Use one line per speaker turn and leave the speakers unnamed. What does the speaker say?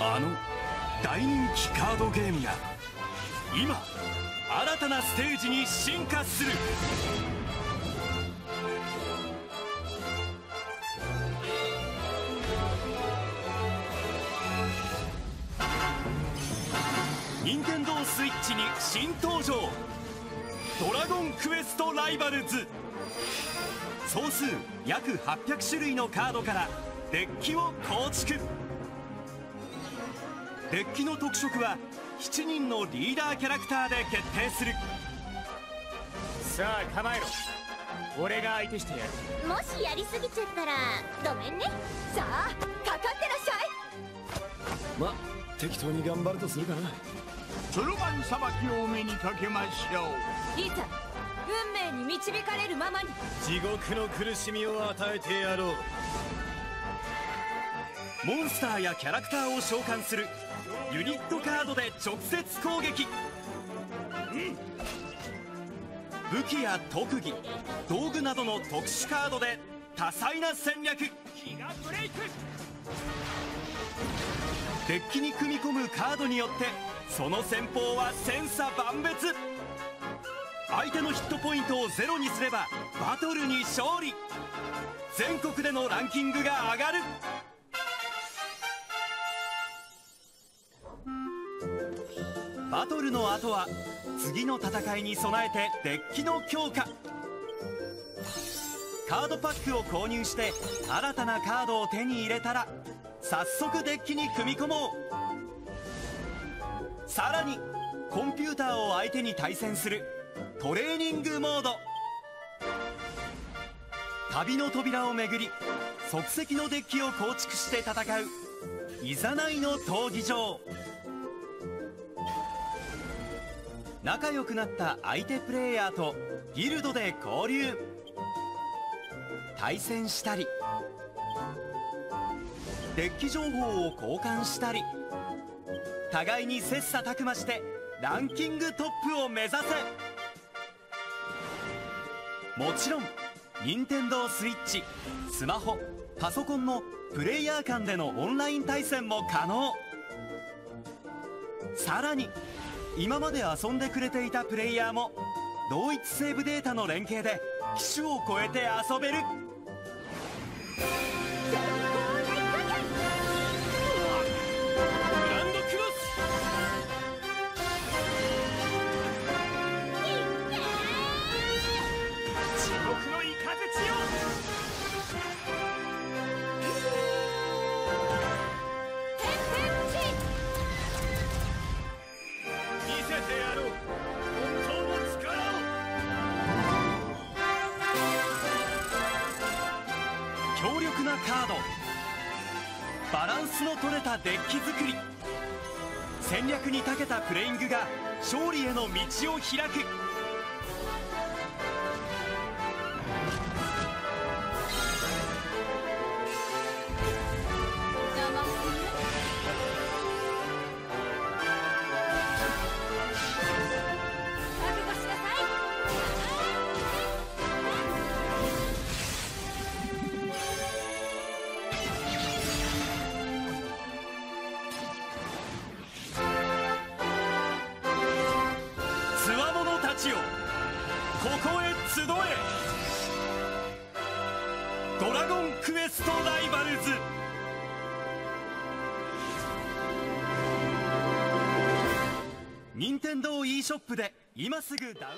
あの大人気カードゲームが今新たなステージに進化する。任天堂スイッチに新登場「ドラゴンクエストライバルズ」総数約800種類のカードからデッキを構築。デッキの特色は7人のリーダーキャラクターで決定する。
さあ構えろ。俺が相手してやる。
もしやりすぎちゃったらごめんね。さあかかってらっしゃい。
ま適当に頑張るとするかな
そろばんさばきをお目にかけましょう。
いざ運命に導かれるままに。
地獄の苦しみを与えてやろう。
モンスターやキャラクターを召喚する。ユニットカードで直接攻撃、武器や特技道具などの特殊カードで多彩な戦略。デッキに組み込むカードによってその戦法は千差万別。相手のヒットポイントをゼロにすればバトルに勝利。全国でのランキングが上がる。バトルの後は次の戦いに備えてデッキの強化。カードパックを購入して新たなカードを手に入れたら早速デッキに組み込もう。さらにコンピューターを相手に対戦するトレーニングモード。旅の扉を巡り即席のデッキを構築して戦ういざないの闘技場。仲良くなった相手プレイヤーとギルドで交流。対戦したりデッキ情報を交換したり。互いに切磋琢磨してランキングトップを目指せ。もちろん任天堂スイッチスマホパソコンのプレイヤー間でのオンライン対戦も可能。さらに今まで遊んでくれていたプレイヤーも同一セーブデータの連携で機種を超えて遊べる。なカード。バランスの取れたデッキ作り。戦略に長けたプレイングが勝利への道を開く。集え。ドラゴンクエストライバルズ。任天堂 e ショップで今すぐダウン